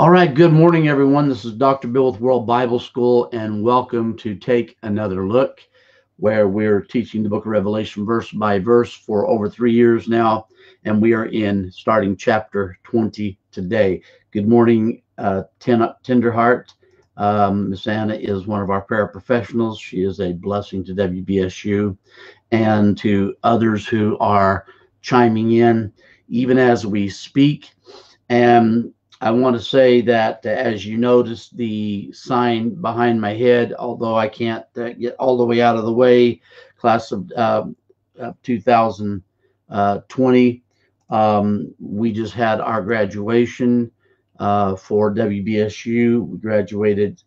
All right, good morning, everyone. This is Dr. Bill with World Bible School, and welcome to Take Another Look, where we're teaching the book of Revelation verse by verse for over three years now, and we are in starting chapter 20 today. Good morning, uh, ten- Tenderheart. Um, Miss Anna is one of our paraprofessionals. She is a blessing to WBSU and to others who are chiming in even as we speak. And I want to say that as you notice the sign behind my head, although I can't uh, get all the way out of the way, class of, uh, of 2020, um, we just had our graduation uh, for WBSU. We graduated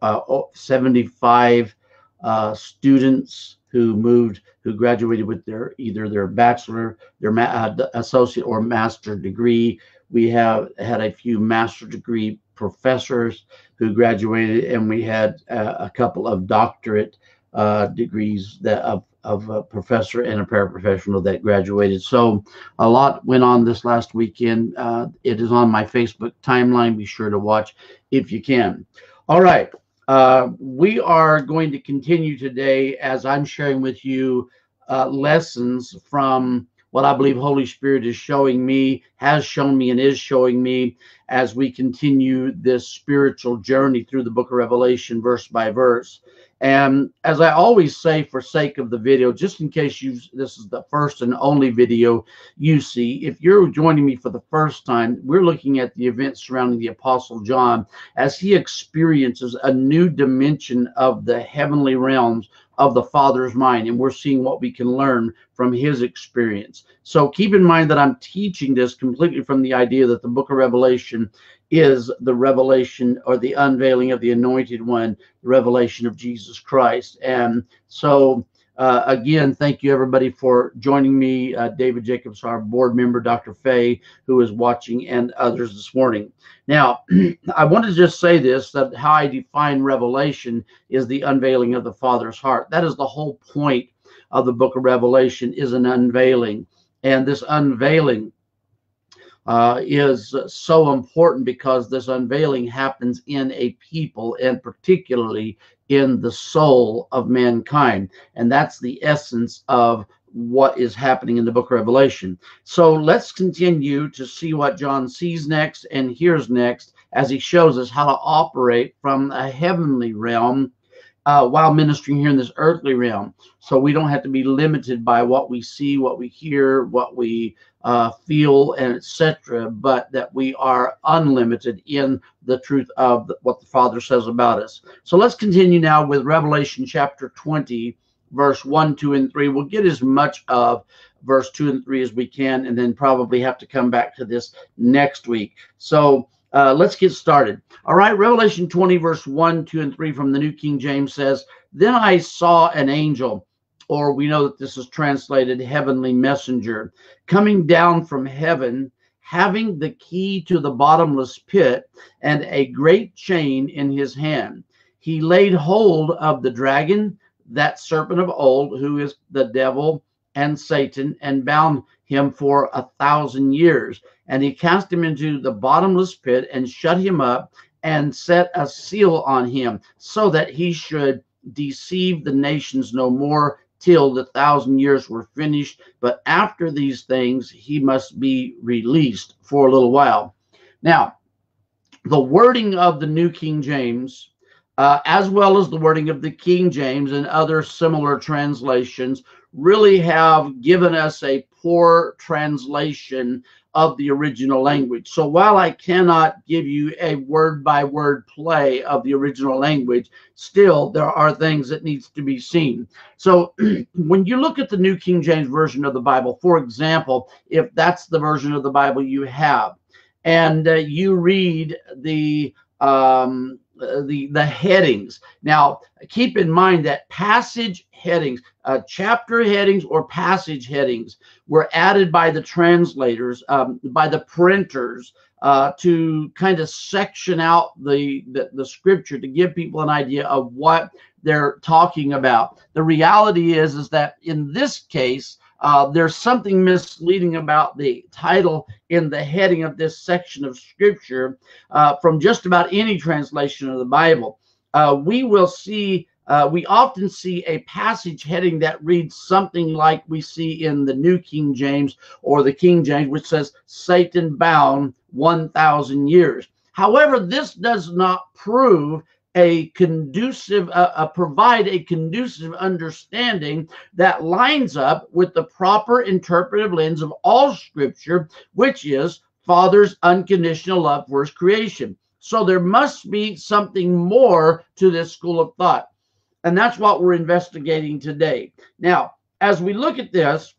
uh, 75 uh, students who moved, who graduated with their either their bachelor, their ma- uh, associate, or master degree. We have had a few master degree professors who graduated, and we had uh, a couple of doctorate uh, degrees that of, of a professor and a paraprofessional that graduated. So a lot went on this last weekend. Uh, it is on my Facebook timeline. Be sure to watch if you can. All right. Uh, we are going to continue today as I'm sharing with you uh, lessons from what I believe Holy Spirit is showing me, has shown me, and is showing me as we continue this spiritual journey through the book of Revelation, verse by verse. And as I always say, for sake of the video, just in case you this is the first and only video you see, if you're joining me for the first time, we're looking at the events surrounding the Apostle John as he experiences a new dimension of the heavenly realms of the Father's mind, and we're seeing what we can learn from his experience. So keep in mind that I'm teaching this completely from the idea that the book of Revelation is the revelation or the unveiling of the anointed one, the revelation of Jesus Christ. And so, uh, again, thank you everybody for joining me. Uh, David Jacobs, our board member, Dr. Faye, who is watching, and others this morning. Now, I want to just say this that how I define revelation is the unveiling of the Father's heart. That is the whole point of the book of Revelation is an unveiling. And this unveiling uh, is so important because this unveiling happens in a people and particularly in the soul of mankind. And that's the essence of what is happening in the book of Revelation. So let's continue to see what John sees next and hears next as he shows us how to operate from a heavenly realm uh, while ministering here in this earthly realm. So we don't have to be limited by what we see, what we hear, what we uh, feel, and etc. But that we are unlimited in the truth of what the Father says about us. So let's continue now with Revelation chapter 20, verse 1, 2, and 3. We'll get as much of verse 2 and 3 as we can, and then probably have to come back to this next week. So uh, let's get started. All right, Revelation 20, verse 1, 2, and 3 from the New King James says, Then I saw an angel, or we know that this is translated heavenly messenger, coming down from heaven, having the key to the bottomless pit and a great chain in his hand. He laid hold of the dragon, that serpent of old, who is the devil and Satan, and bound him for a thousand years and he cast him into the bottomless pit and shut him up and set a seal on him so that he should deceive the nations no more till the thousand years were finished. But after these things, he must be released for a little while. Now, the wording of the New King James, uh, as well as the wording of the King James and other similar translations, really have given us a poor translation of the original language. So while I cannot give you a word by word play of the original language, still there are things that needs to be seen. So when you look at the New King James version of the Bible, for example, if that's the version of the Bible you have, and uh, you read the um, the the headings. Now, keep in mind that passage headings, uh, chapter headings or passage headings were added by the translators, um, by the printers, uh, to kind of section out the, the, the scripture to give people an idea of what they're talking about. The reality is, is that in this case, uh, there's something misleading about the title in the heading of this section of scripture uh, from just about any translation of the Bible. Uh, we will see, uh, we often see a passage heading that reads something like we see in the New King James or the King James, which says, Satan bound 1,000 years. However, this does not prove a conducive, uh, uh, provide a conducive understanding that lines up with the proper interpretive lens of all scripture, which is Father's unconditional love for his creation. So there must be something more to this school of thought. And that's what we're investigating today. Now, as we look at this,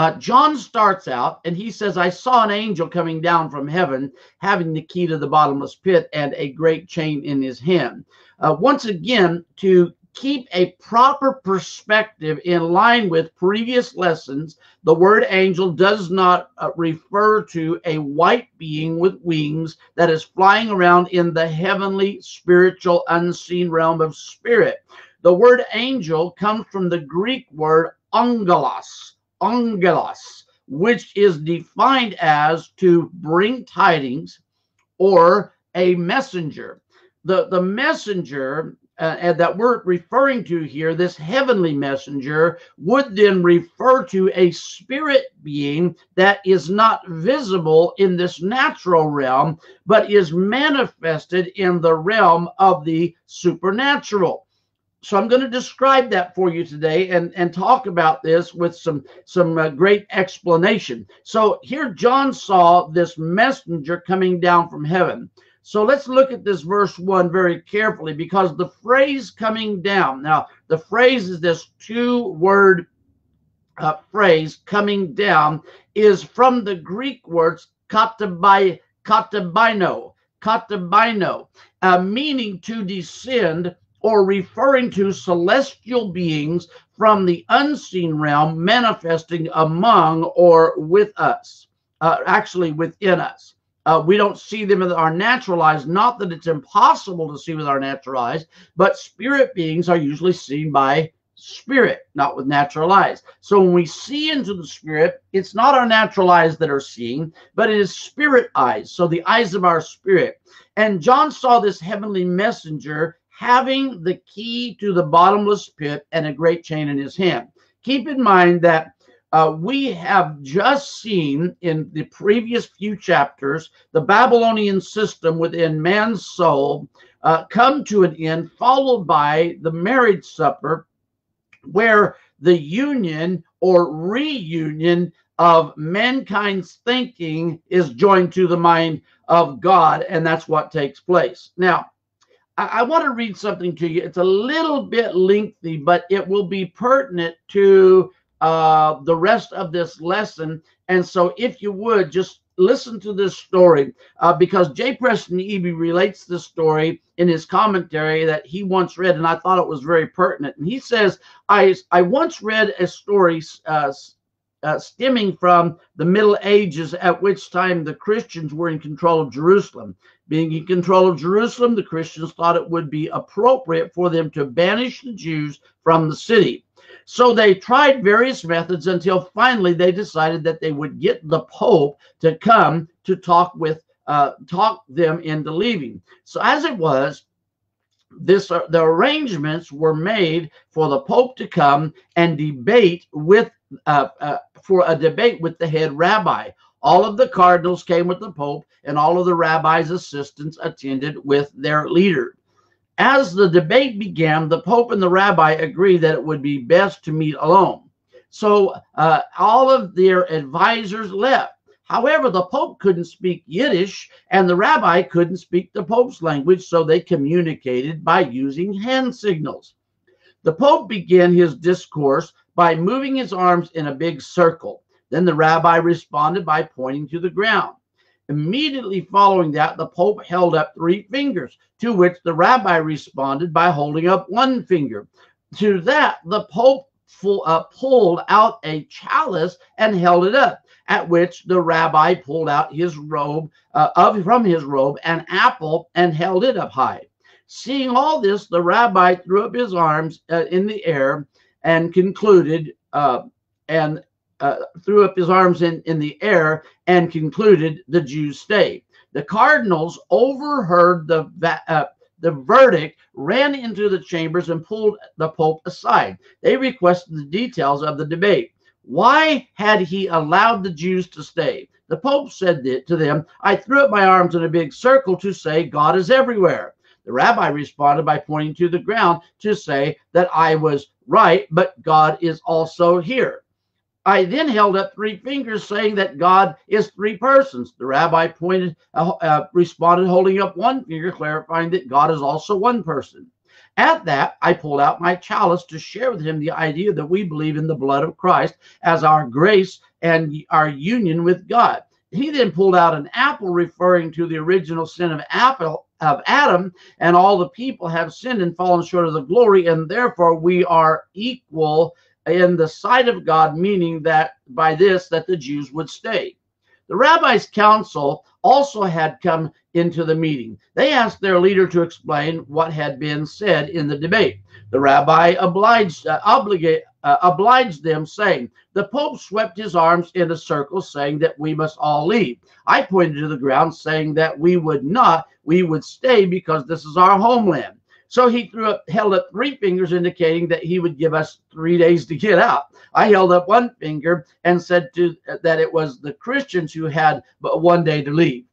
uh, John starts out and he says, I saw an angel coming down from heaven having the key to the bottomless pit and a great chain in his hand. Uh, once again, to keep a proper perspective in line with previous lessons, the word angel does not uh, refer to a white being with wings that is flying around in the heavenly, spiritual, unseen realm of spirit. The word angel comes from the Greek word angelos angelos, which is defined as to bring tidings or a messenger. The, the messenger uh, that we're referring to here, this heavenly messenger, would then refer to a spirit being that is not visible in this natural realm, but is manifested in the realm of the supernatural so I'm going to describe that for you today and, and talk about this with some some uh, great explanation. So here John saw this messenger coming down from heaven. So let's look at this verse 1 very carefully because the phrase coming down. Now, the phrase is this two word uh, phrase coming down is from the Greek words katabai, katabino, katabino, uh, meaning to descend or referring to celestial beings from the unseen realm manifesting among or with us, uh, actually within us. Uh, we don't see them with our natural eyes. Not that it's impossible to see with our natural eyes, but spirit beings are usually seen by spirit, not with natural eyes. So when we see into the spirit, it's not our natural eyes that are seeing, but it is spirit eyes. So the eyes of our spirit. And John saw this heavenly messenger having the key to the bottomless pit and a great chain in his hand. Keep in mind that uh, we have just seen in the previous few chapters the Babylonian system within man's soul uh, come to an end, followed by the marriage supper, where the union or reunion of mankind's thinking is joined to the mind of God, and that's what takes place. Now, I, I want to read something to you. It's a little bit lengthy, but it will be pertinent to uh, the rest of this lesson. And so, if you would just listen to this story, uh, because J. Preston Eby relates this story in his commentary that he once read, and I thought it was very pertinent. And he says, I, I once read a story uh, uh, stemming from the Middle Ages, at which time the Christians were in control of Jerusalem. Being in control of Jerusalem, the Christians thought it would be appropriate for them to banish the Jews from the city. So they tried various methods until finally they decided that they would get the Pope to come to talk with uh, talk them into leaving. So as it was, this uh, the arrangements were made for the Pope to come and debate with uh, uh, for a debate with the head rabbi. All of the cardinals came with the Pope, and all of the rabbi's assistants attended with their leader. As the debate began, the Pope and the rabbi agreed that it would be best to meet alone. So uh, all of their advisors left. However, the Pope couldn't speak Yiddish and the rabbi couldn't speak the Pope's language, so they communicated by using hand signals. The Pope began his discourse by moving his arms in a big circle. Then the rabbi responded by pointing to the ground. Immediately following that, the Pope held up three fingers, to which the rabbi responded by holding up one finger. To that, the Pope full, uh, pulled out a chalice and held it up, at which the rabbi pulled out his robe, uh, of, from his robe, an apple and held it up high. Seeing all this, the rabbi threw up his arms uh, in the air and concluded, uh, and uh, threw up his arms in, in the air and concluded the Jews stay. The cardinals overheard the uh, the verdict, ran into the chambers and pulled the Pope aside. They requested the details of the debate. Why had he allowed the Jews to stay? The Pope said to them, I threw up my arms in a big circle to say God is everywhere. The rabbi responded by pointing to the ground to say that I was right, but God is also here. I then held up three fingers saying that God is three persons. The rabbi pointed, uh, uh, responded, holding up one finger, clarifying that God is also one person. At that, I pulled out my chalice to share with him the idea that we believe in the blood of Christ as our grace and our union with God. He then pulled out an apple, referring to the original sin of apple of Adam, and all the people have sinned and fallen short of the glory, and therefore we are equal in the sight of God, meaning that by this that the Jews would stay. The rabbi's council also had come into the meeting. They asked their leader to explain what had been said in the debate. The rabbi obliged, uh, obligate, uh, obliged them, saying, The Pope swept his arms in a circle, saying that we must all leave. I pointed to the ground, saying that we would not, we would stay because this is our homeland. So he threw up, held up three fingers, indicating that he would give us three days to get out. I held up one finger and said to that it was the Christians who had but one day to leave.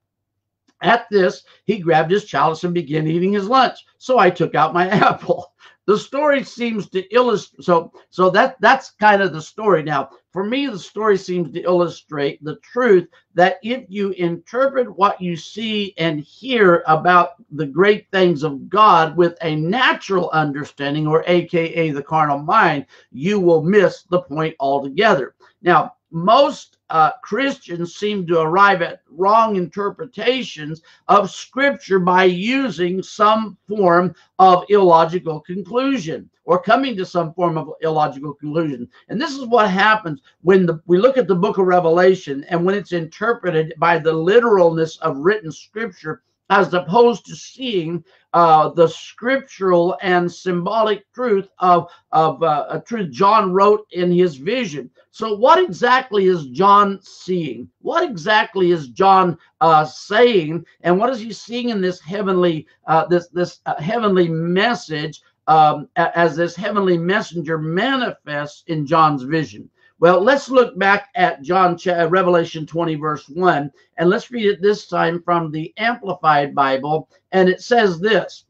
At this, he grabbed his chalice and began eating his lunch. So I took out my apple the story seems to illustrate so so that that's kind of the story. Now for me the story seems to illustrate the truth that if you interpret what you see and hear about the great things of god with a natural understanding or aka the carnal mind you will miss the point altogether. Now most uh, Christians seem to arrive at wrong interpretations of Scripture by using some form of illogical conclusion or coming to some form of illogical conclusion. And this is what happens when the, we look at the book of Revelation and when it's interpreted by the literalness of written Scripture as opposed to seeing uh, the scriptural and symbolic truth of, of uh, a truth John wrote in his vision. So, what exactly is John seeing? What exactly is John uh, saying? And what is he seeing in this heavenly uh, this this uh, heavenly message um, as this heavenly messenger manifests in John's vision? Well, let's look back at John uh, Revelation 20 verse 1 and let's read it this time from the Amplified Bible and it says this.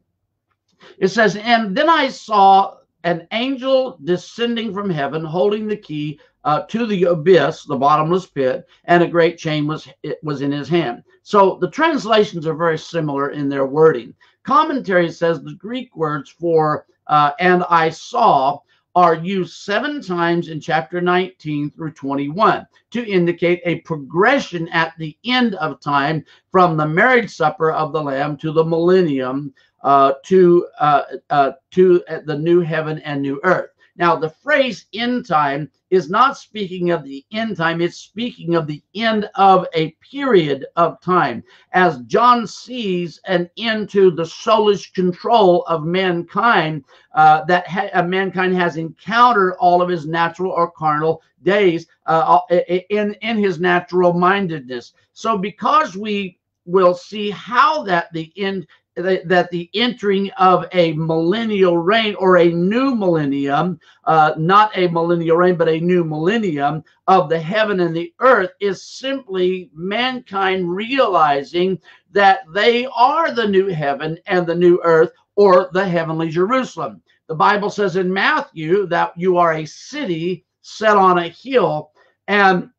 It says, "And then I saw an angel descending from heaven holding the key uh, to the abyss, the bottomless pit, and a great chain was it was in his hand." So the translations are very similar in their wording. Commentary says the Greek words for uh, "and I saw" are used seven times in chapter 19 through 21 to indicate a progression at the end of time from the marriage supper of the Lamb to the millennium uh, to uh, uh, to the new heaven and new earth. Now, the phrase end time is not speaking of the end time, it's speaking of the end of a period of time. As John sees an end to the soulish control of mankind, uh, that ha- uh, mankind has encountered all of his natural or carnal days uh, in, in his natural mindedness. So, because we will see how that the end that the entering of a millennial reign or a new millennium, uh, not a millennial reign, but a new millennium of the heaven and the earth is simply mankind realizing that they are the new heaven and the new earth or the heavenly Jerusalem. The Bible says in Matthew that you are a city set on a hill and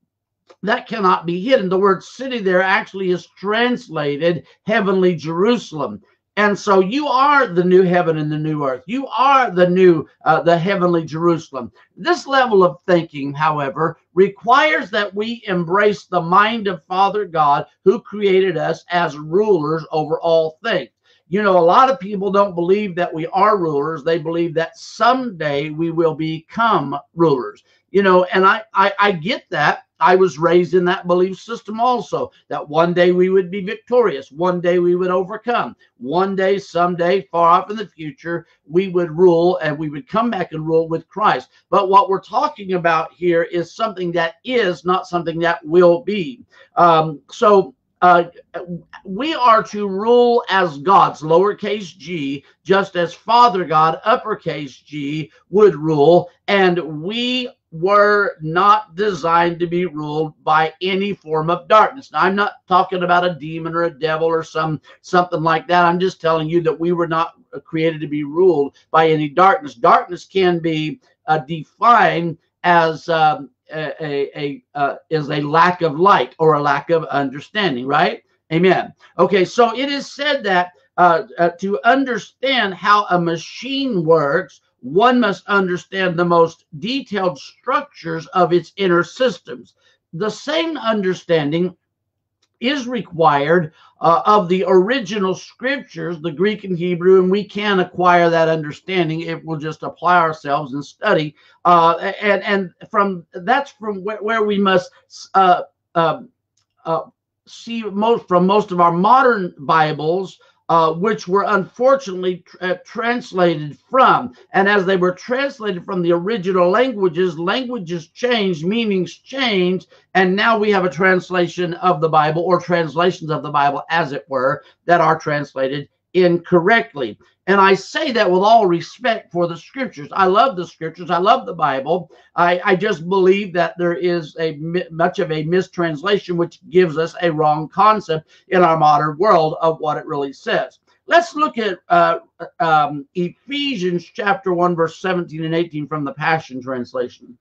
that cannot be hidden. The word city there actually is translated heavenly Jerusalem. And so you are the new heaven and the new earth. You are the new, uh, the heavenly Jerusalem. This level of thinking, however, requires that we embrace the mind of Father God who created us as rulers over all things. You know, a lot of people don't believe that we are rulers. They believe that someday we will become rulers. You know, and I, I, I get that I was raised in that belief system also that one day we would be victorious, one day we would overcome, one day, someday, far off in the future, we would rule and we would come back and rule with Christ. But what we're talking about here is something that is not something that will be. Um, so uh, we are to rule as gods, lowercase g, just as Father God, uppercase g, would rule. And we were not designed to be ruled by any form of darkness. Now, I'm not talking about a demon or a devil or some something like that. I'm just telling you that we were not created to be ruled by any darkness. Darkness can be uh, defined as um, a, a, uh, is a lack of light or a lack of understanding, right? Amen. Okay, so it is said that uh, uh, to understand how a machine works, one must understand the most detailed structures of its inner systems. The same understanding is required uh, of the original scriptures, the Greek and Hebrew, and we can acquire that understanding if we'll just apply ourselves and study. Uh, and and from that's from where, where we must uh, um, uh see most from most of our modern Bibles uh, which were unfortunately uh, translated from. And as they were translated from the original languages, languages changed, meanings changed, and now we have a translation of the Bible or translations of the Bible, as it were, that are translated incorrectly. And I say that with all respect for the scriptures. I love the scriptures. I love the Bible. I, I just believe that there is a much of a mistranslation which gives us a wrong concept in our modern world of what it really says. Let's look at uh, um, Ephesians chapter 1, verse 17 and 18 from the Passion Translation.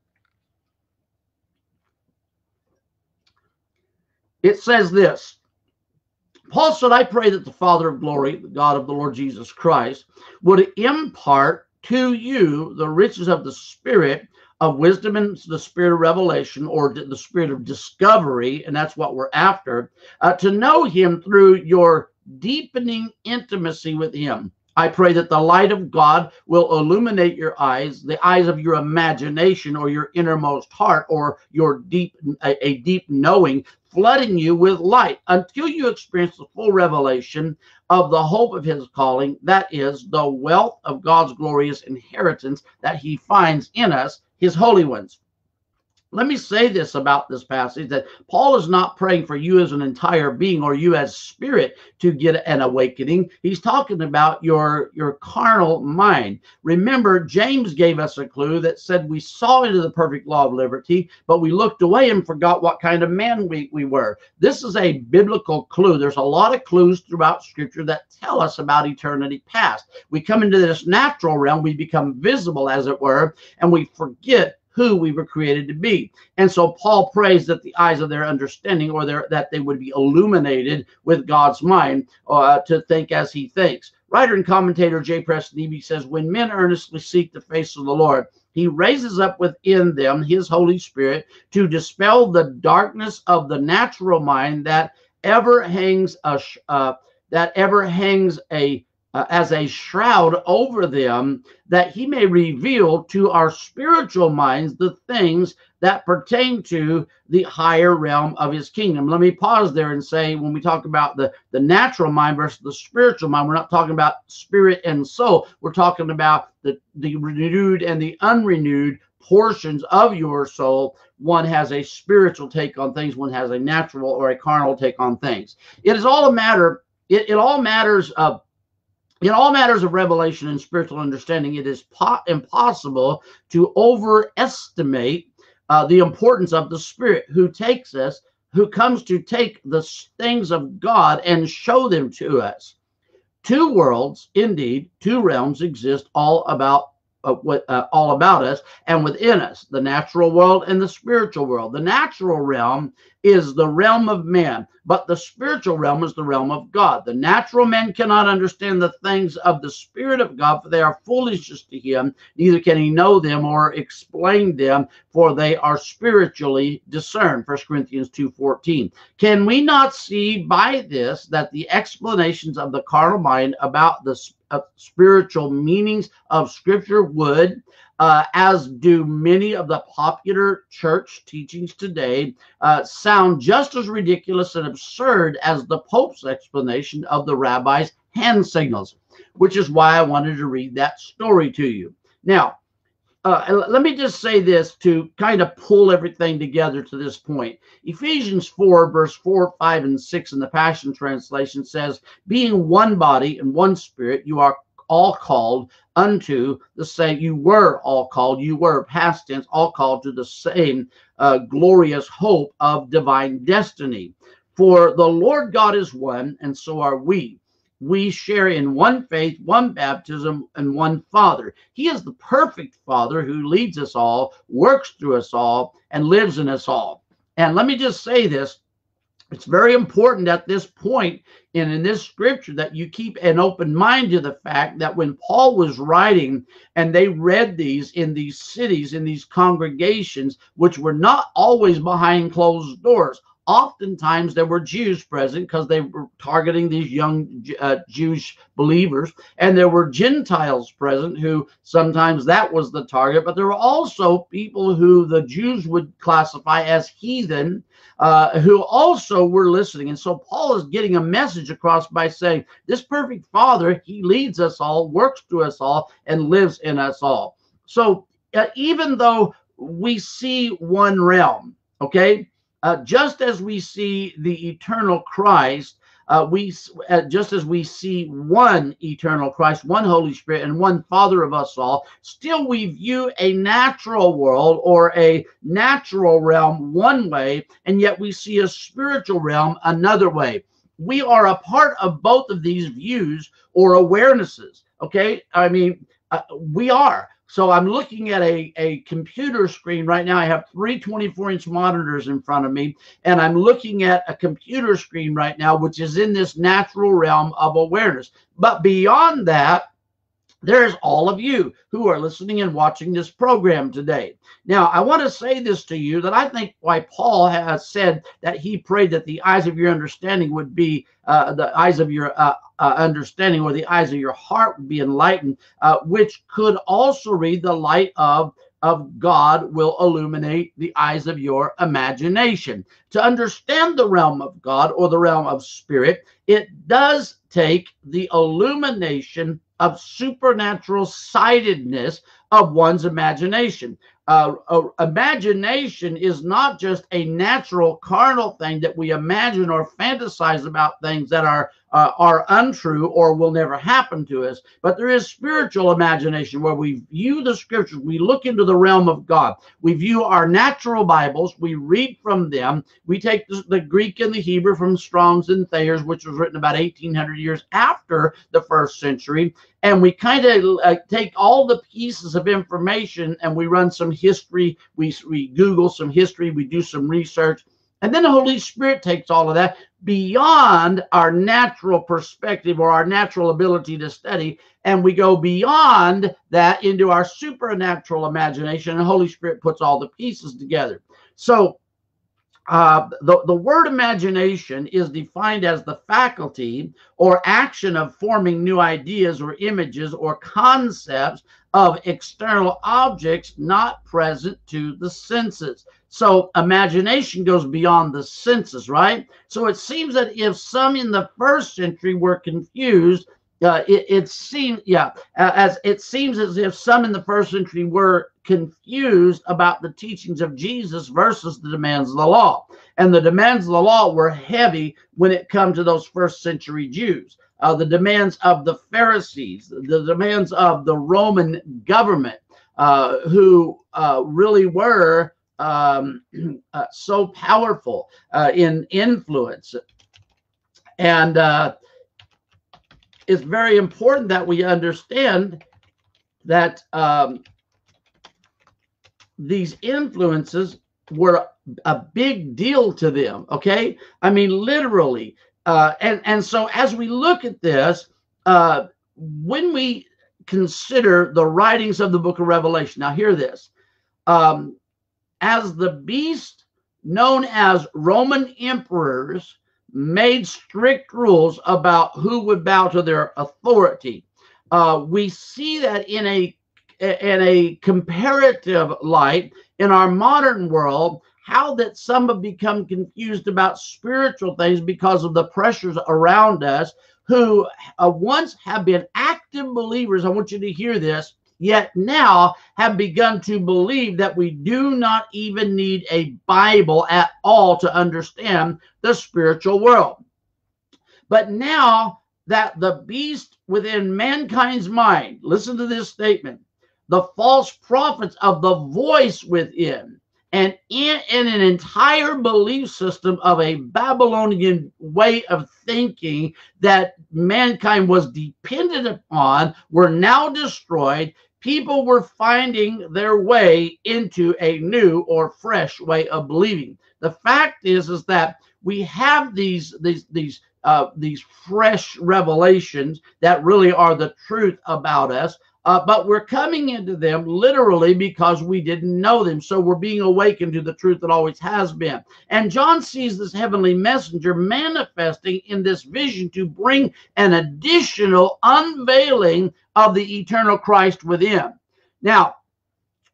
It says this Paul said, I pray that the Father of glory, the God of the Lord Jesus Christ, would impart to you the riches of the Spirit of wisdom and the spirit of revelation or the spirit of discovery, and that's what we're after, uh, to know Him through your deepening intimacy with Him. I pray that the light of God will illuminate your eyes, the eyes of your imagination or your innermost heart or your deep a, a deep knowing flooding you with light until you experience the full revelation of the hope of his calling that is the wealth of God's glorious inheritance that he finds in us his holy ones let me say this about this passage that Paul is not praying for you as an entire being or you as spirit to get an awakening. He's talking about your your carnal mind. Remember James gave us a clue that said we saw into the perfect law of liberty, but we looked away and forgot what kind of man we, we were. This is a biblical clue. There's a lot of clues throughout scripture that tell us about eternity past. We come into this natural realm, we become visible as it were, and we forget who we were created to be. And so Paul prays that the eyes of their understanding or their that they would be illuminated with God's mind uh, to think as he thinks. Writer and commentator J. Preston Eby says, when men earnestly seek the face of the Lord, he raises up within them his Holy Spirit to dispel the darkness of the natural mind that ever hangs a uh, that ever hangs a uh, as a shroud over them, that he may reveal to our spiritual minds the things that pertain to the higher realm of his kingdom. Let me pause there and say, when we talk about the, the natural mind versus the spiritual mind, we're not talking about spirit and soul. We're talking about the, the renewed and the unrenewed portions of your soul. One has a spiritual take on things, one has a natural or a carnal take on things. It is all a matter, it, it all matters of in all matters of revelation and spiritual understanding, it is po- impossible to overestimate uh, the importance of the Spirit who takes us, who comes to take the things of God and show them to us. Two worlds, indeed, two realms exist all about uh, what, uh, all about us and within us the natural world and the spiritual world. The natural realm is the realm of man, but the spiritual realm is the realm of God. The natural man cannot understand the things of the Spirit of God, for they are foolishness to him, neither can he know them or explain them, for they are spiritually discerned. 1 Corinthians 2:14. Can we not see by this that the explanations of the carnal mind about the uh, spiritual meanings of Scripture would uh, as do many of the popular church teachings today, uh, sound just as ridiculous and absurd as the Pope's explanation of the rabbi's hand signals, which is why I wanted to read that story to you. Now, uh, let me just say this to kind of pull everything together to this point. Ephesians 4, verse 4, 5, and 6 in the Passion Translation says, Being one body and one spirit, you are all called unto the same. You were all called, you were past tense, all called to the same uh, glorious hope of divine destiny. For the Lord God is one, and so are we we share in one faith, one baptism, and one Father. He is the perfect Father who leads us all, works through us all, and lives in us all. And let me just say this it's very important at this point and in this scripture that you keep an open mind to the fact that when Paul was writing and they read these in these cities, in these congregations, which were not always behind closed doors, oftentimes there were Jews present because they were targeting these young uh, Jewish believers, and there were Gentiles present who sometimes that was the target, but there were also people who the Jews would classify as heathen uh, who also were listening. And so Paul is getting a message across by saying, This perfect Father, he leads us all, works through us all, and lives in us all. So uh, even though we see one realm, okay, uh, just as we see the eternal Christ, uh, we uh, just as we see one eternal Christ, one Holy Spirit, and one Father of us all, still we view a natural world or a natural realm one way, and yet we see a spiritual realm another way. We are a part of both of these views or awarenesses. Okay, I mean, uh, we are. So I'm looking at a, a computer screen right now. I have three 24 inch monitors in front of me, and I'm looking at a computer screen right now, which is in this natural realm of awareness. But beyond that, there's all of you who are listening and watching this program today. Now, I want to say this to you that I think why Paul has said that he prayed that the eyes of your understanding would be uh, the eyes of your uh, uh, understanding or the eyes of your heart would be enlightened, uh, which could also read the light of of God will illuminate the eyes of your imagination. To understand the realm of God or the realm of spirit, it does take the illumination of supernatural sightedness of one's imagination. Uh, uh, imagination is not just a natural carnal thing that we imagine or fantasize about things that are uh, are untrue or will never happen to us. But there is spiritual imagination where we view the scriptures, we look into the realm of God, we view our natural Bibles, we read from them, we take the, Greek and the Hebrew from Strong's and Thayer's, which was written about 1800 years after the first century, and we kind of uh, take all the pieces of information and we run some history, we, we Google some history, we do some research and then the Holy Spirit takes all of that beyond our natural perspective or our natural ability to study, and we go beyond that into our supernatural imagination, and the Holy Spirit puts all the pieces together. So, uh, the, the word imagination is defined as the faculty or action of forming new ideas or images or concepts of external objects not present to the senses. So imagination goes beyond the senses, right? So it seems that if some in the first century were confused, uh, it, it seems, yeah, as it seems as if some in the first century were confused about the teachings of Jesus versus the demands of the law. And the demands of the law were heavy when it come to those first century Jews. Uh, the demands of the Pharisees, the demands of the Roman government, uh, who uh, really were um, uh, so powerful uh, in influence. And uh, it's very important that we understand that um, these influences were a big deal to them. Okay, I mean literally. Uh, and and so as we look at this, uh, when we consider the writings of the Book of Revelation, now hear this. Um, as the beast known as Roman emperors made strict rules about who would bow to their authority. Uh, we see that in a in a comparative light in our modern world how that some have become confused about spiritual things because of the pressures around us who uh, once have been active believers i want you to hear this yet now have begun to believe that we do not even need a bible at all to understand the spiritual world. But now that the beast within mankind's mind listen to this statement the false prophets of the voice within and in, in, an entire belief system of a Babylonian way of thinking that mankind was dependent upon were now destroyed. People were finding their way into a new or fresh way of believing. The fact is, is that we have these these these uh, these fresh revelations that really are the truth about us uh, but we're coming into them literally because we didn't know them. So we're being awakened to the truth that always has been. And John sees this heavenly messenger manifesting in this vision to bring an additional unveiling of the eternal Christ within. Now,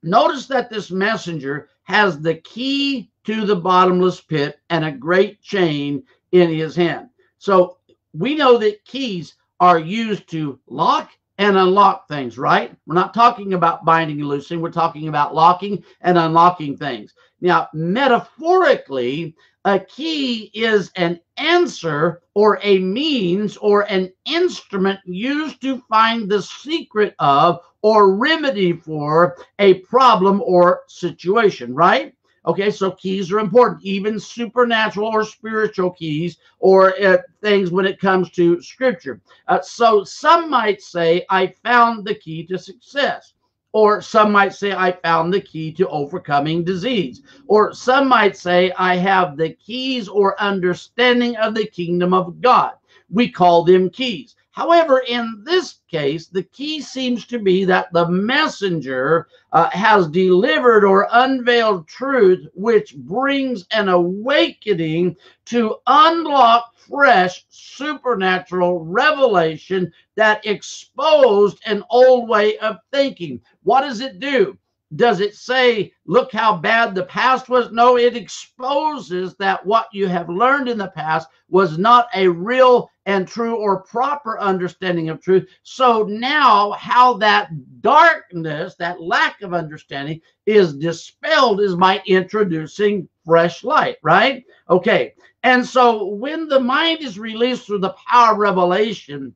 notice that this messenger has the key to the bottomless pit and a great chain in his hand. So we know that keys are used to lock and unlock things, right? We're not talking about binding and loosing. We're talking about locking and unlocking things. Now, metaphorically, a key is an answer or a means or an instrument used to find the secret of or remedy for a problem or situation, right? Okay, so keys are important, even supernatural or spiritual keys or uh, things when it comes to scripture. Uh, so some might say, I found the key to success. Or some might say, I found the key to overcoming disease. Or some might say, I have the keys or understanding of the kingdom of God. We call them keys. However, in this case, the key seems to be that the messenger uh, has delivered or unveiled truth, which brings an awakening to unlock fresh supernatural revelation that exposed an old way of thinking. What does it do? Does it say, look how bad the past was? No, it exposes that what you have learned in the past was not a real and true or proper understanding of truth. So now, how that darkness, that lack of understanding, is dispelled is by introducing fresh light, right? Okay. And so, when the mind is released through the power of revelation,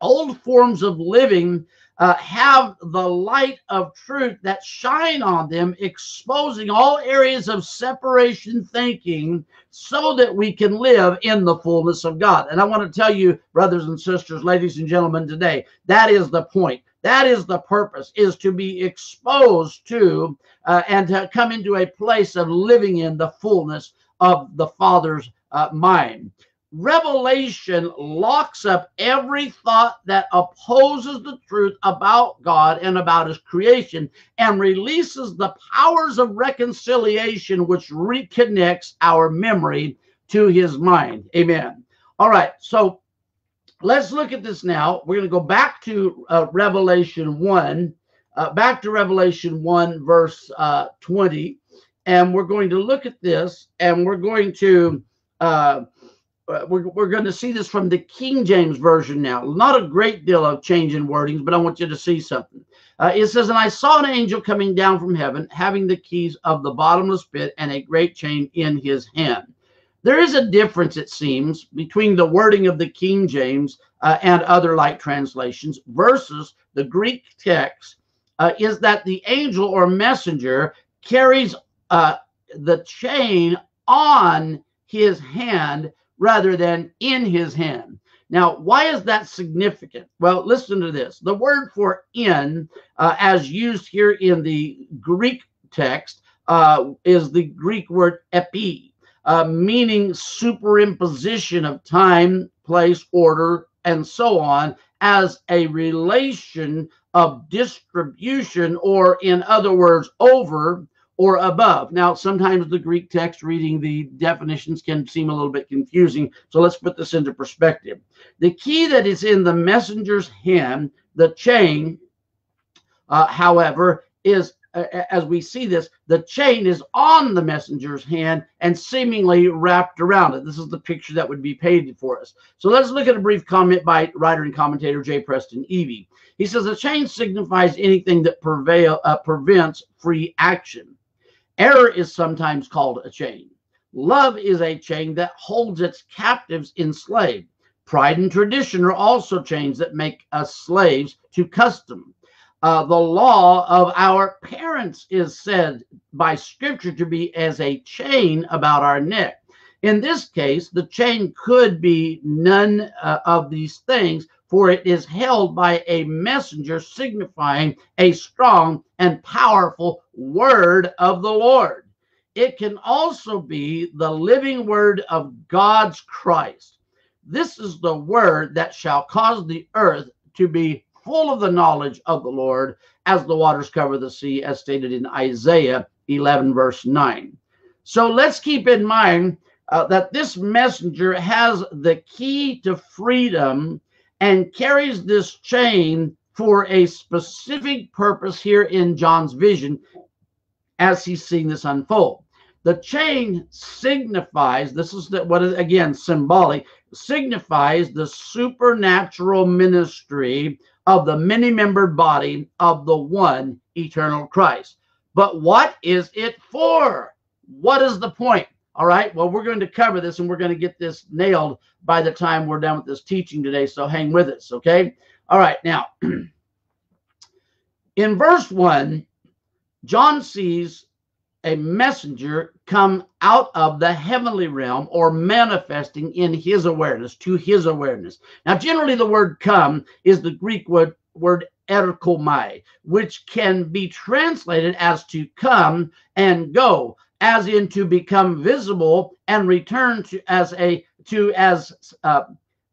old forms of living uh, have the light of truth that shine on them, exposing all areas of separation thinking so that we can live in the fullness of God. And I want to tell you, brothers and sisters, ladies and gentlemen, today, that is the point. That is the purpose, is to be exposed to uh, and to come into a place of living in the fullness of the Father's uh, mind. Revelation locks up every thought that opposes the truth about God and about his creation and releases the powers of reconciliation, which reconnects our memory to his mind. Amen. All right. So let's look at this now. We're going to go back to uh, Revelation 1, uh, back to Revelation 1, verse uh, 20. And we're going to look at this and we're going to. Uh, we're, we're going to see this from the King James Version now. Not a great deal of change in wordings, but I want you to see something. Uh, it says, And I saw an angel coming down from heaven, having the keys of the bottomless pit and a great chain in his hand. There is a difference, it seems, between the wording of the King James uh, and other like translations versus the Greek text, uh, is that the angel or messenger carries uh, the chain on his hand rather than in his hand. Now, why is that significant? Well, listen to this. The word for in, uh, as used here in the Greek text, uh, is the Greek word epi, uh, meaning superimposition of time, place, order, and so on, as a relation of distribution, or in other words, over or above. Now, sometimes the Greek text reading the definitions can seem a little bit confusing. So let's put this into perspective. The key that is in the messenger's hand, the chain, uh, however, is as we see this, the chain is on the messenger's hand and seemingly wrapped around it. This is the picture that would be painted for us. So let's look at a brief comment by writer and commentator J. Preston Eby. He says a chain signifies anything that prevail, uh, prevents free action. Error is sometimes called a chain. Love is a chain that holds its captives enslaved. Pride and tradition are also chains that make us slaves to custom. Uh, the law of our parents is said by scripture to be as a chain about our neck. In this case, the chain could be none uh, of these things, for it is held by a messenger signifying a strong and powerful word of the Lord. It can also be the living word of God's Christ. This is the word that shall cause the earth to be full of the knowledge of the Lord as the waters cover the sea, as stated in Isaiah 11, verse 9. So let's keep in mind uh, that this messenger has the key to freedom and carries this chain for a specific purpose here in John's vision as he's seeing this unfold. The chain signifies, this is the, what is again symbolic, signifies the supernatural ministry of the many membered body of the one eternal Christ. But what is it for? What is the point? All right. Well, we're going to cover this and we're going to get this nailed by the time we're done with this teaching today. So hang with us. Okay. All right. Now, in verse one, John sees a messenger come out of the heavenly realm or manifesting in his awareness to his awareness. Now, generally, the word come is the Greek word, word erchomai, which can be translated as to come and go, as in to become visible and return to as a to as uh,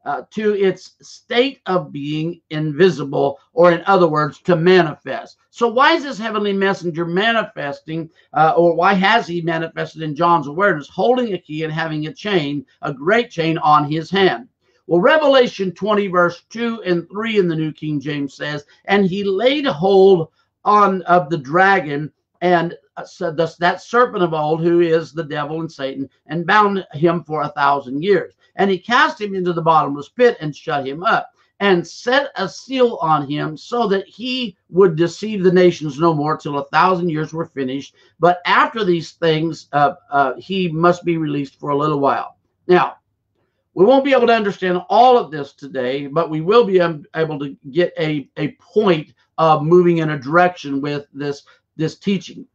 uh, to its state of being invisible, or in other words, to manifest. So, why is this heavenly messenger manifesting, uh, or why has he manifested in John's awareness, holding a key and having a chain, a great chain on his hand? Well, Revelation 20, verse 2 and 3 in the New King James says, And he laid hold on of the dragon and uh, so thus that serpent of old who is the devil and satan and bound him for a thousand years and he cast him into the bottomless pit and shut him up and set a seal on him so that he would deceive the nations no more till a thousand years were finished. But after these things, uh, uh, he must be released for a little while. Now, we won't be able to understand all of this today, but we will be able to get a, a point of moving in a direction with this, this teaching.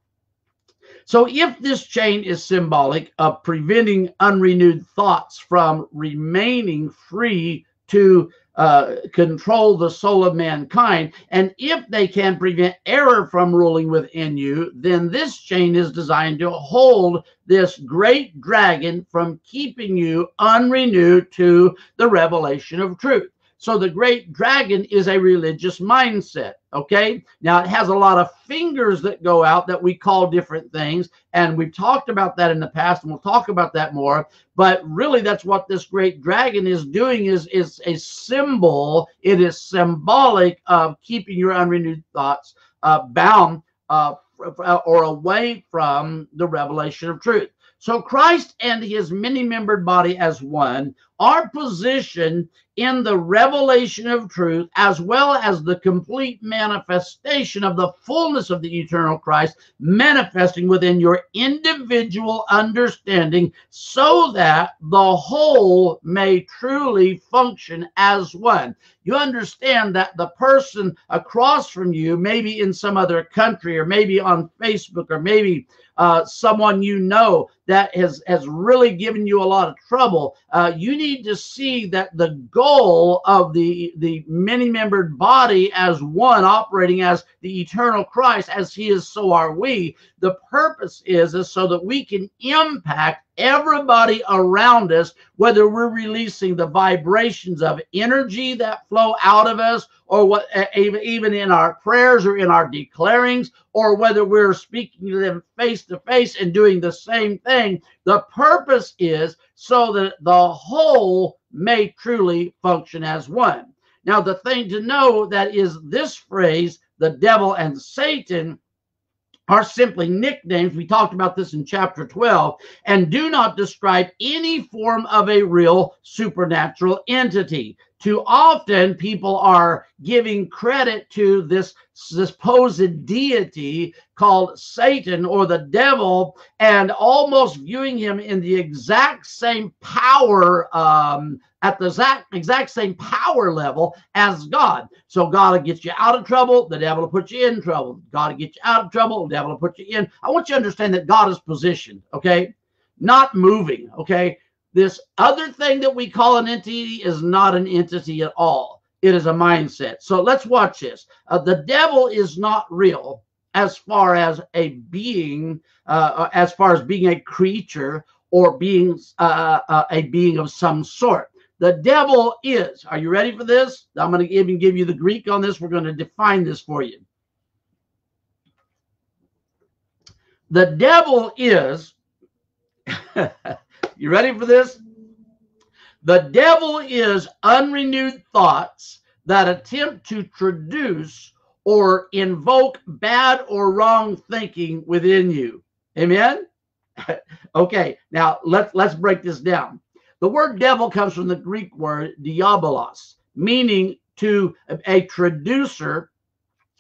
So, if this chain is symbolic of preventing unrenewed thoughts from remaining free to uh, control the soul of mankind, and if they can prevent error from ruling within you, then this chain is designed to hold this great dragon from keeping you unrenewed to the revelation of truth. So the great dragon is a religious mindset. Okay. Now it has a lot of fingers that go out that we call different things. And we've talked about that in the past and we'll talk about that more. But really that's what this great dragon is doing is, is a symbol. It is symbolic of keeping your unrenewed thoughts uh, bound uh, or away from the revelation of truth. So Christ and his many membered body as one are positioned in the revelation of truth as well as the complete manifestation of the fullness of the eternal Christ manifesting within your individual understanding so that the whole may truly function as one. You understand that the person across from you, maybe in some other country or maybe on Facebook or maybe uh, someone you know that has has really given you a lot of trouble. Uh, you need to see that the goal of the the many membered body as one, operating as the eternal Christ, as He is, so are we. The purpose is is so that we can impact everybody around us, whether we're releasing the vibrations of energy that flow out of us, or what even in our prayers or in our declarings, or whether we're speaking to them face to face and doing the same thing. The purpose is so that the whole may truly function as one. Now, the thing to know that is this phrase, the devil and Satan are simply nicknames. We talked about this in chapter 12 and do not describe any form of a real supernatural entity. Too often, people are giving credit to this supposed deity called Satan or the devil and almost viewing him in the exact same power um, at the exact, exact same power level as God. So God will get you out of trouble, the devil will put you in trouble. God will get you out of trouble, the devil will put you in. I want you to understand that God is positioned, okay? Not moving, okay? This other thing that we call an entity is not an entity at all. It is a mindset. So let's watch this. Uh, the devil is not real as far as a being, uh, as far as being a creature or being uh, uh a being of some sort. The devil is. Are you ready for this? I'm going to even give you the Greek on this. We're going to define this for you. The devil is. you ready for this? The devil is unrenewed thoughts that attempt to traduce or invoke bad or wrong thinking within you. Amen. okay, now let's let's break this down. The word devil comes from the Greek word diabolos, meaning to a traducer,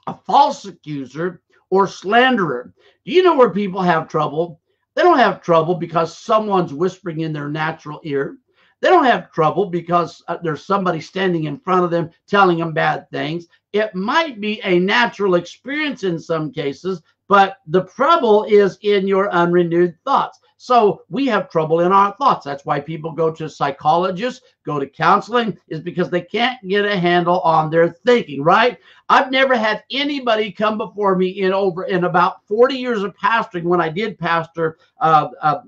a false accuser, or slanderer. Do you know where people have trouble? They don't have trouble because someone's whispering in their natural ear. They don't have trouble because uh, there's somebody standing in front of them telling them bad things. It might be a natural experience in some cases, but the trouble is in your unrenewed thoughts. So we have trouble in our thoughts. That's why people go to psychologists, go to counseling, is because they can't get a handle on their thinking, right? I've never had anybody come before me in over in about 40 years of pastoring when I did pastor uh, uh,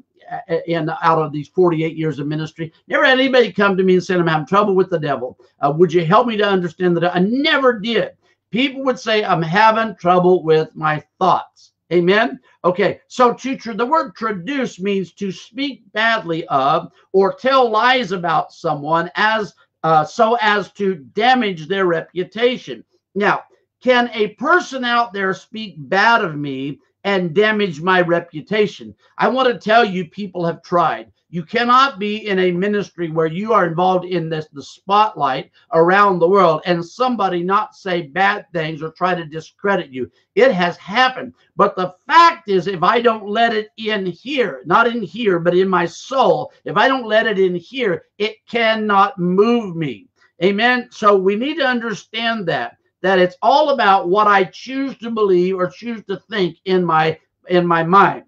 in out of these 48 years of ministry. Never had anybody come to me and say, I'm having trouble with the devil. Uh, would you help me to understand that? I never did. People would say, I'm having trouble with my thoughts. Amen. Okay, so to the word traduce means to speak badly of or tell lies about someone as uh, so as to damage their reputation. Now, can a person out there speak bad of me and damage my reputation? I want to tell you, people have tried. You cannot be in a ministry where you are involved in this the spotlight around the world and somebody not say bad things or try to discredit you. It has happened. But the fact is, if I don't let it in here, not in here, but in my soul, if I don't let it in here, it cannot move me. Amen. So we need to understand that that it's all about what I choose to believe or choose to think in my in my mind.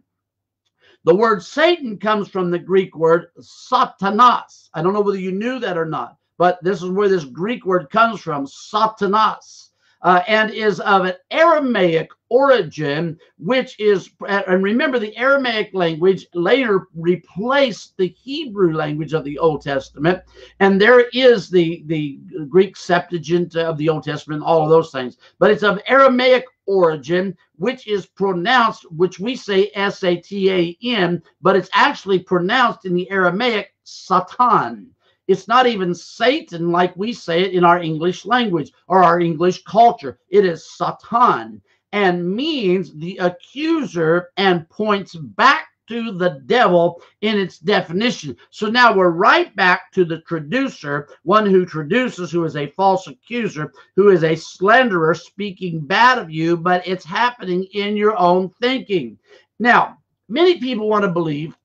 The word Satan comes from the Greek word satanas. I don't know whether you knew that or not, but this is where this Greek word comes from, satanas, uh, and is of an Aramaic origin, which is, and remember, the Aramaic language later replaced the Hebrew language of the Old Testament, and there is the the Greek Septuagint of the Old Testament, all of those things, but it's of Aramaic origin, which is pronounced, which we say S A T A N, but it's actually pronounced in the Aramaic Satan. It's not even Satan like we say it in our English language or our English culture. It is Satan and means the accuser and points back to the devil in its definition. So now we're right back to the traducer, one who traduces, who is a false accuser, who is a slanderer speaking bad of you, but it's happening in your own thinking. Now, many people want to believe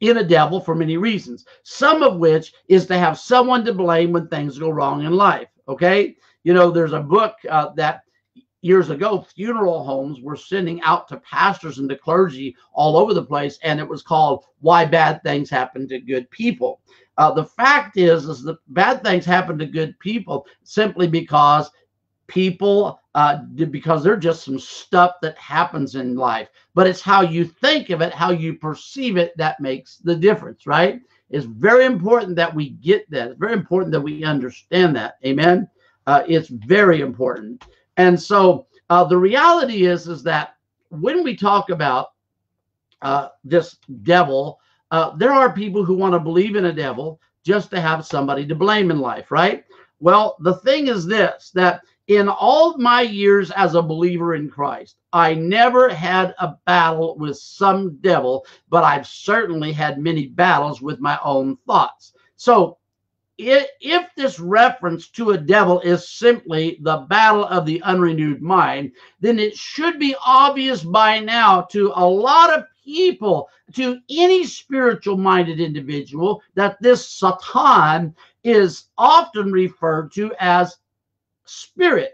in a devil for many reasons, some of which is to have someone to blame when things go wrong in life. Okay. You know, there's a book uh, that years ago, funeral homes were sending out to pastors and to clergy all over the place, and it was called "Why Bad Things Happen to Good People." Uh, the fact is, is that bad things happen to good people simply because people, uh, because there's just some stuff that happens in life. But it's how you think of it, how you perceive it, that makes the difference, right? It's very important that we get that. It's very important that we understand that. Amen. Uh, it's very important. And so uh, the reality is, is that when we talk about uh, this devil, uh, there are people who want to believe in a devil just to have somebody to blame in life, right? Well, the thing is this that in all my years as a believer in Christ, I never had a battle with some devil, but I've certainly had many battles with my own thoughts. So if this reference to a devil is simply the battle of the unrenewed mind, then it should be obvious by now to a lot of people, to any spiritual minded individual, that this Satan is often referred to as spirit,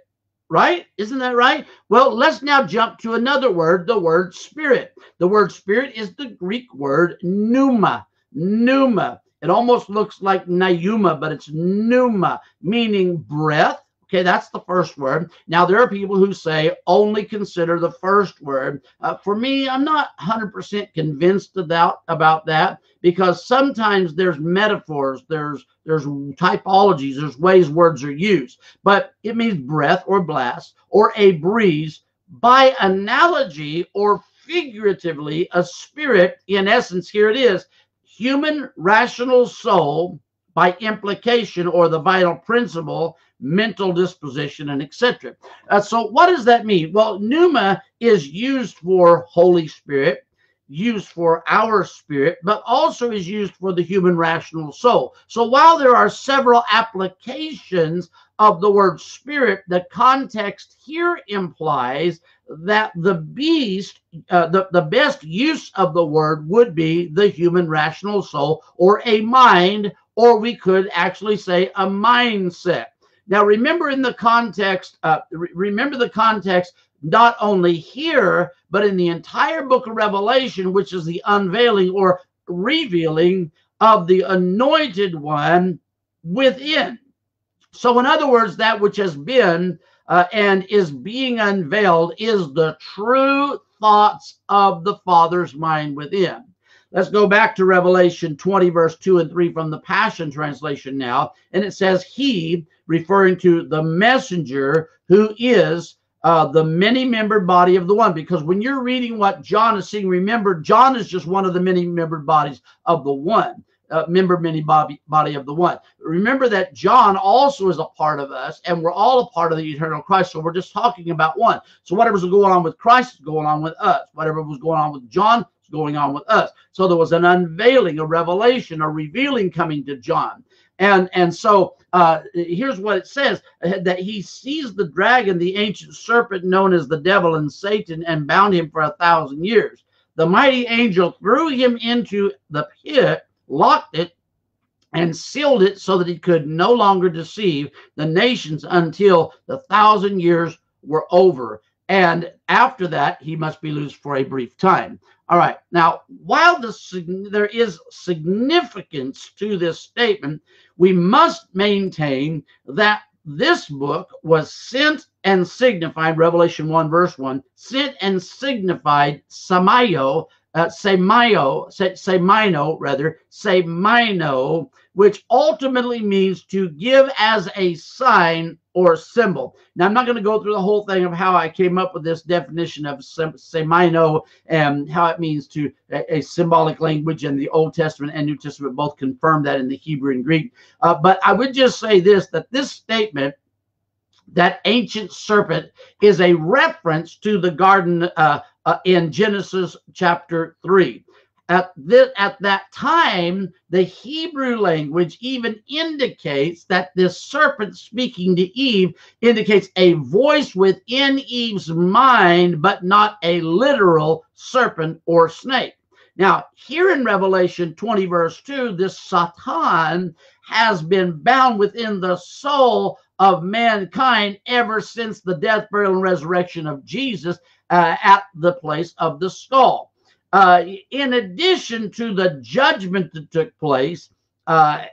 right? Isn't that right? Well, let's now jump to another word, the word spirit. The word spirit is the Greek word pneuma. Pneuma. It almost looks like Nauma, but it's pneuma, meaning breath. Okay, that's the first word. Now, there are people who say only consider the first word. Uh, for me, I'm not 100% convinced about, about that because sometimes there's metaphors, there's there's typologies, there's ways words are used, but it means breath or blast or a breeze. By analogy or figuratively, a spirit, in essence, here it is human rational soul by implication or the vital principle mental disposition and etc uh, so what does that mean? Well pneuma is used for holy spirit used for our spirit but also is used for the human rational soul. So while there are several applications of the word spirit the context here implies that the beast, uh, the, the best use of the word would be the human rational soul or a mind, or we could actually say a mindset. Now, remember in the context, uh, re- remember the context not only here, but in the entire book of Revelation, which is the unveiling or revealing of the anointed one within. So, in other words, that which has been uh, and is being unveiled is the true thoughts of the Father's mind within. Let's go back to Revelation 20, verse 2 and 3 from the Passion Translation now. And it says, He, referring to the messenger who is uh, the many membered body of the one. Because when you're reading what John is seeing, remember, John is just one of the many membered bodies of the one uh, member many body, body of the one. Remember that John also is a part of us, and we're all a part of the eternal Christ. So we're just talking about one. So whatever's going on with Christ is going on with us. Whatever was going on with John going on with us. So there was an unveiling, a revelation, a revealing coming to John. And and so uh, here's what it says that he seized the dragon, the ancient serpent known as the devil and Satan, and bound him for a thousand years. The mighty angel threw him into the pit locked it, and sealed it so that he could no longer deceive the nations until the thousand years were over. And after that, he must be loosed for a brief time. All right. Now, while the, there is significance to this statement, we must maintain that this book was sent and signified, Revelation 1, verse 1, sent and signified Samayo uh, semaio, semino rather, semino, which ultimately means to give as a sign or symbol. Now, I'm not going to go through the whole thing of how I came up with this definition of semino and how it means to a, a, symbolic language, and the Old Testament and New Testament both confirm that in the Hebrew and Greek. Uh, but I would just say this that this statement that ancient serpent is a reference to the garden uh, uh, in Genesis chapter 3. At, this, at that time, the Hebrew language even indicates that this serpent speaking to Eve indicates a voice within Eve's mind, but not a literal serpent or snake. Now, here in Revelation 20, verse 2, this Satan has been bound within the soul of mankind ever since the death, burial, and resurrection of Jesus uh, at the place of the skull. Uh, in addition to the judgment that took place uh,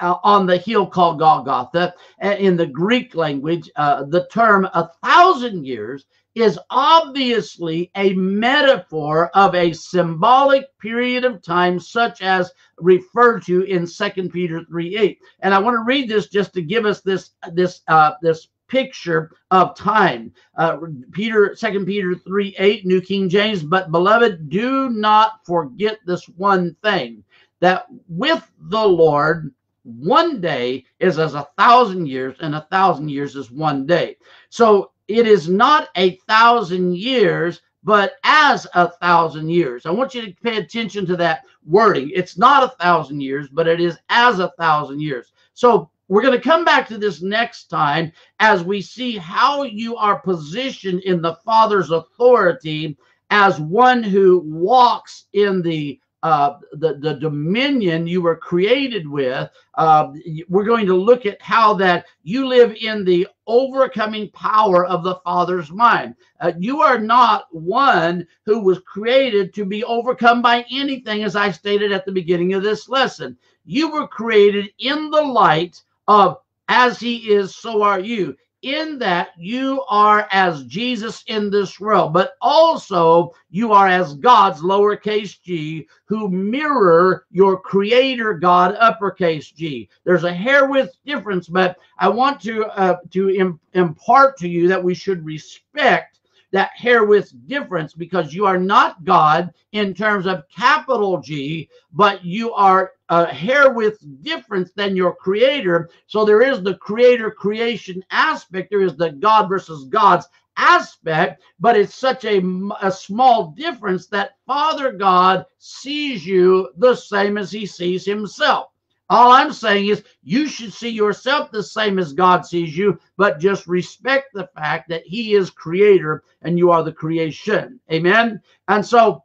on the hill called Golgotha, in the Greek language, uh, the term a thousand years is obviously a metaphor of a symbolic period of time, such as referred to in Second Peter 3 8. And I want to read this just to give us this this uh, this picture of time. Uh, Peter, Second Peter 3 8, New King James, but beloved, do not forget this one thing that with the Lord, one day is as a thousand years, and a thousand years is one day. So it is not a thousand years, but as a thousand years. I want you to pay attention to that wording. It's not a thousand years, but it is as a thousand years. So we're going to come back to this next time as we see how you are positioned in the Father's authority as one who walks in the uh, the, the dominion you were created with. Uh, we're going to look at how that you live in the overcoming power of the Father's mind. Uh, you are not one who was created to be overcome by anything, as I stated at the beginning of this lesson. You were created in the light of as he is, so are you in that you are as Jesus in this world, but also you are as God's lowercase g, who mirror your creator God uppercase g. There's a hair width difference, but I want to uh, to Im- impart to you that we should respect that hair width difference because you are not God in terms of capital G, but you are uh, a hair width difference than your creator. So there is the creator creation aspect, there is the God versus God's aspect, but it's such a, a small difference that Father God sees you the same as he sees himself. All I'm saying is you should see yourself the same as God sees you, but just respect the fact that He is creator and you are the creation. Amen. And so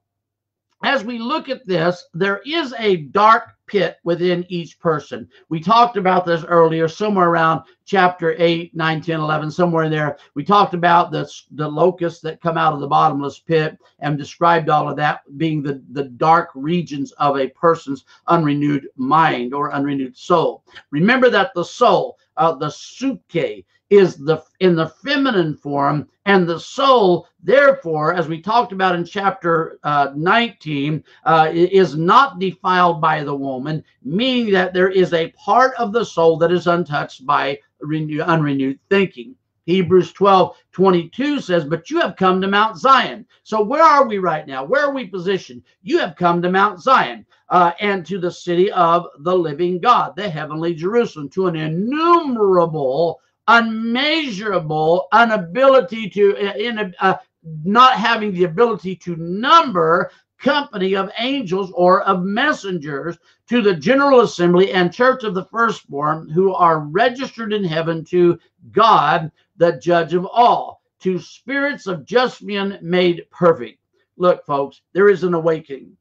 as we look at this, there is a dark pit within each person. We talked about this earlier, somewhere around chapter 8, 9, 10, 11, somewhere in there. We talked about the, the locusts that come out of the bottomless pit and described all of that being the, the dark regions of a person's unrenewed mind or unrenewed soul. Remember that the soul, uh, the psuche, is the in the feminine form and the soul therefore as we talked about in chapter uh, 19 uh, is not defiled by the woman meaning that there is a part of the soul that is untouched by renew, unrenewed thinking Hebrews 12 22 says, But you have come to Mount Zion. So, where are we right now? Where are we positioned? You have come to Mount Zion uh, and to the city of the living God, the heavenly Jerusalem, to an innumerable unmeasurable inability to in uh, not having the ability to number company of angels or of messengers to the general assembly and church of the firstborn who are registered in heaven to God the judge of all to spirits of just men made perfect. Look folks there is an awakening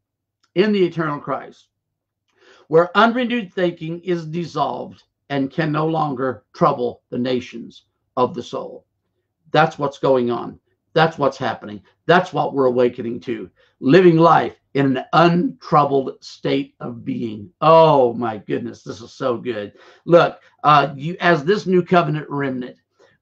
in the eternal Christ where unrenewed thinking is dissolved and can no longer trouble the nations of the soul. That's what's going on. That's what's happening. That's what we're awakening to. Living life in an untroubled state of being. Oh my goodness, this is so good. Look, uh, you as this new covenant remnant,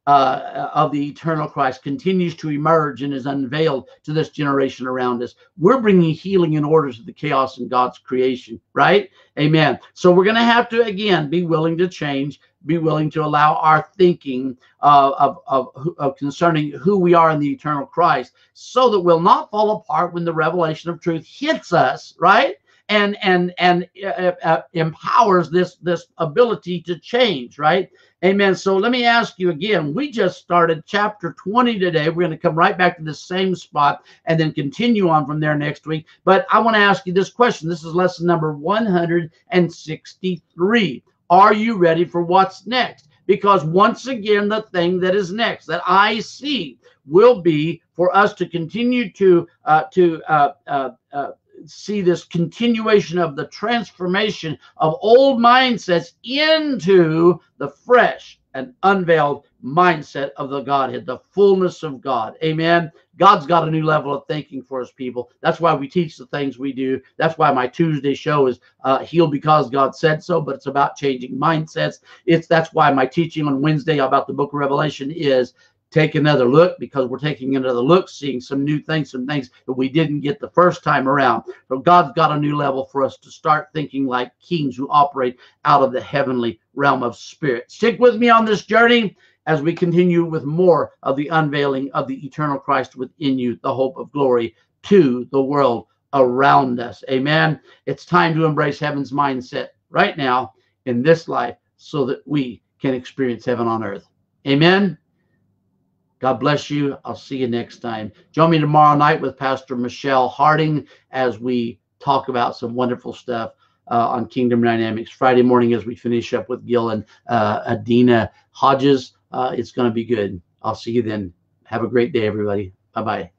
uh, of the eternal Christ continues to emerge and is unveiled to this generation around us. We're bringing healing and order to the chaos in God's creation, right? Amen. So we're going to have to, again, be willing to change, be willing to allow our thinking uh, of, of, of concerning who we are in the eternal Christ so that we'll not fall apart when the revelation of truth hits us, right? And and and uh, uh, empowers this this ability to change right Amen. So let me ask you again. We just started chapter 20 today. We're going to come right back to the same spot and then continue on from there next week. But I want to ask you this question. This is lesson number 163. Are you ready for what's next? Because once again, the thing that is next that I see will be for us to continue to uh, to uh, uh, uh see this continuation of the transformation of old mindsets into the fresh and unveiled mindset of the Godhead, the fullness of God. Amen. God's got a new level of thinking for his people. That's why we teach the things we do. That's why my Tuesday show is uh, healed because God said so, but it's about changing mindsets. It's that's why my teaching on Wednesday about the book of Revelation is take another look because we're taking another look, seeing some new things, some things that we didn't get the first time around. But God's got a new level for us to start thinking like kings who operate out of the heavenly realm of spirit. Stick with me on this journey as we continue with more of the unveiling of the eternal Christ within you, the hope of glory to the world around us. Amen. It's time to embrace heaven's mindset right now in this life so that we can experience heaven on earth. Amen. God bless you. I'll see you next time. Join me tomorrow night with Pastor Michelle Harding as we talk about some wonderful stuff uh, on Kingdom Dynamics. Friday morning as we finish up with Gil and uh, Adina Hodges. Uh, it's going to be good. I'll see you then. Have a great day, everybody. Bye bye.